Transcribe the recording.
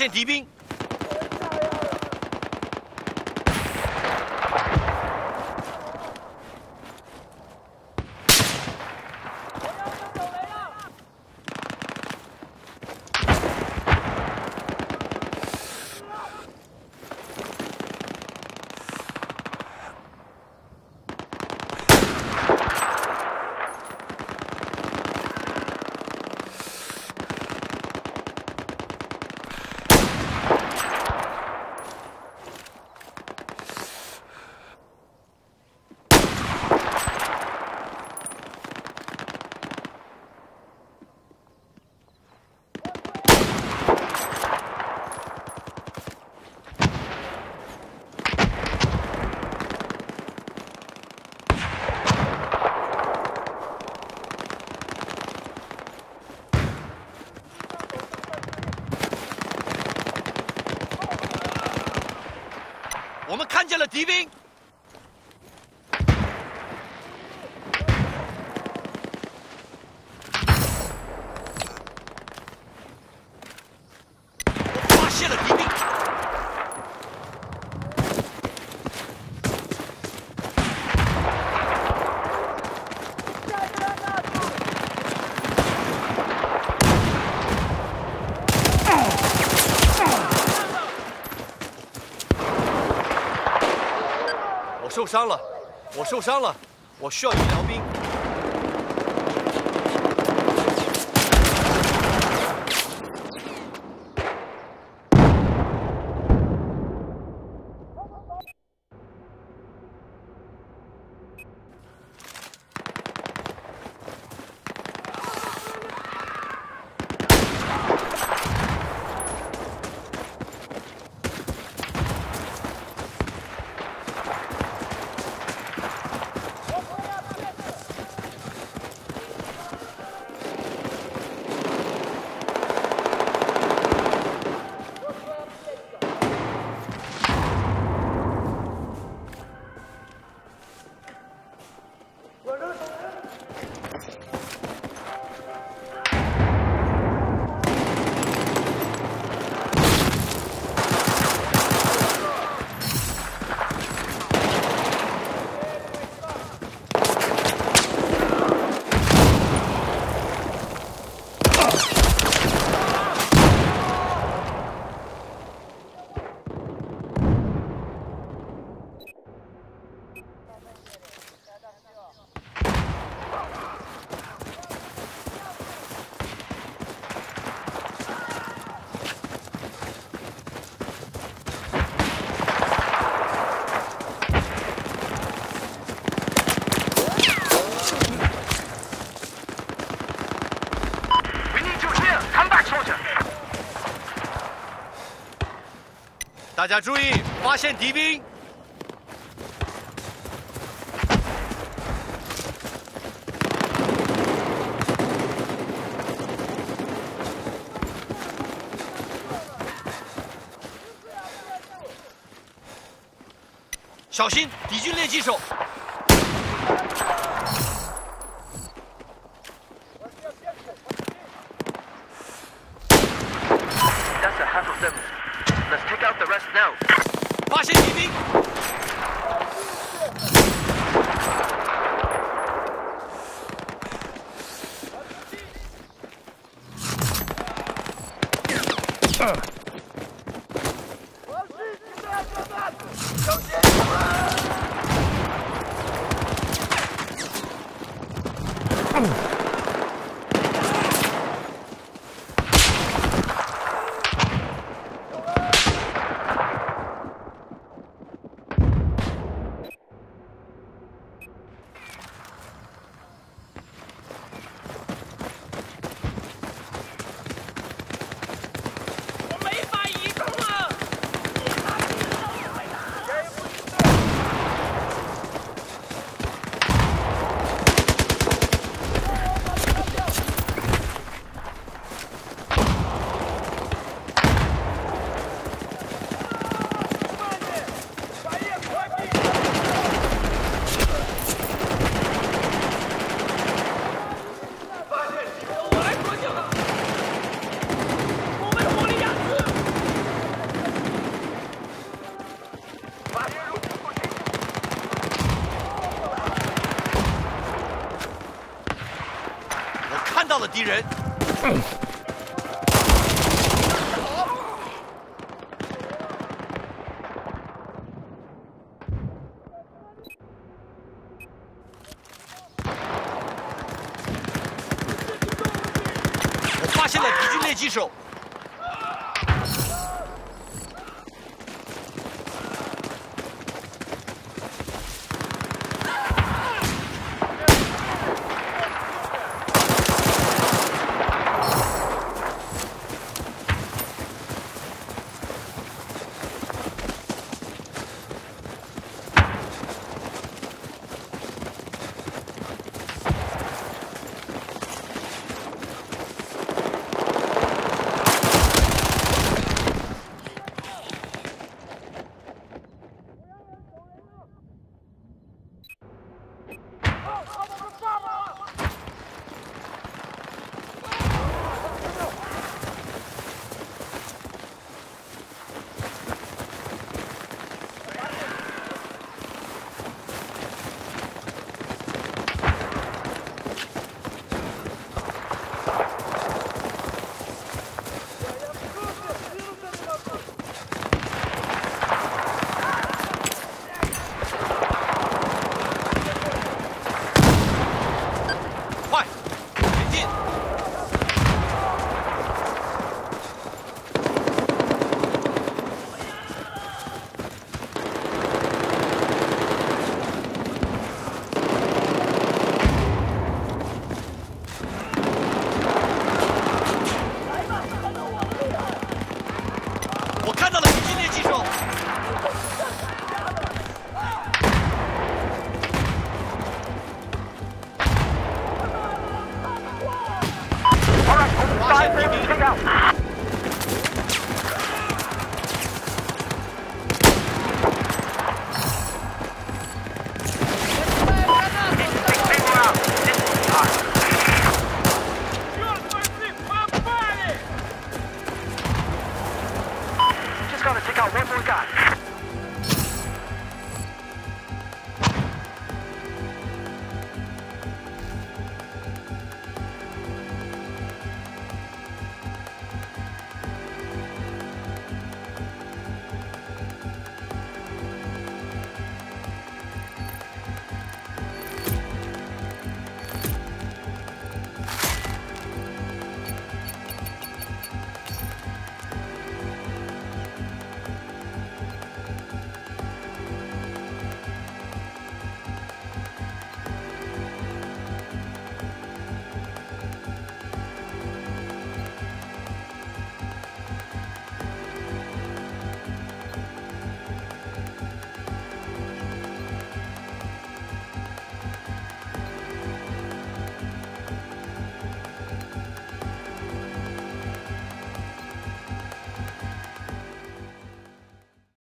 见敌兵。我们看见了敌兵。受伤了，我受伤了，我需要医疗兵。大家注意，发现敌兵！小心，敌军猎击手！Come on. 敌人，我发现了敌军狙击手。